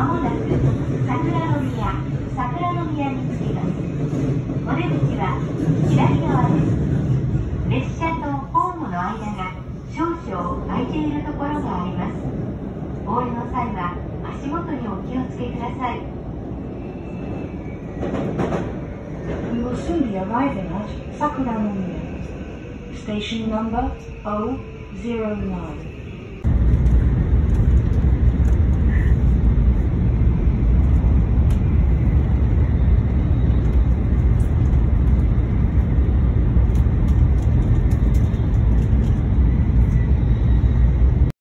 まもなく桜宮桜宮に着きますお出口は左側です列車とホームの間が少々空いているところがありますお降りの際は足元にお気をつけください We will soon be arriving at Sakuranomiya. Station number 009.